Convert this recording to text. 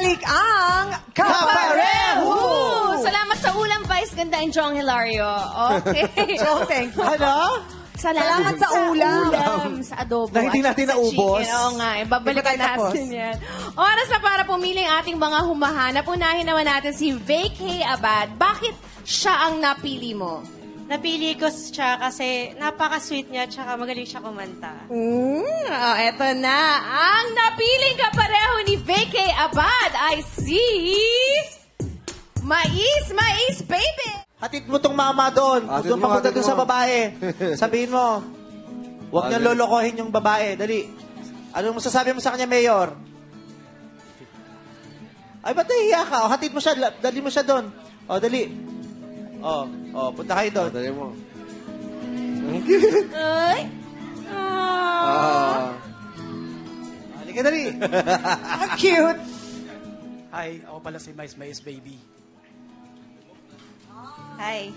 Nagbabalik ang Kapareho! Salamat sa ulam, Vice Ganda and Jong Hilario. Okay. So, thank you. Ano? Salamat sa ulam. ulam, sa adobo. Na hindi at natin sa naubos. chicken. Oo nga, eh, babalikan tayo natin yan. Oras na para pumili ang ating mga humahanap. Unahin naman natin si Vacay Abad. Bakit siya ang napili mo? Napili ko siya kasi napaka-sweet niya tsaka magaling siya kumanta. Mm, oh, eto na. Ang napiling kapareho Abad ay si... Mais, Mais, baby! Hatid mo tong mama doon. Hatid doon mo, papunta hatid doon sa mo. babae. Sabihin mo, huwag niyang Hatid. lolokohin yung babae. Dali. Ano masasabi mo sa kanya, Mayor? Ay, ba't nahiya ka? O, hatid mo siya. la- Dali mo siya doon. O, dali. O, o, punta kayo doon. Dali mo. Ay! Ah. Ah. Halika, dali. Ang cute. Hi, ako pala si Mais Mais Baby. Hi.